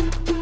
Bye.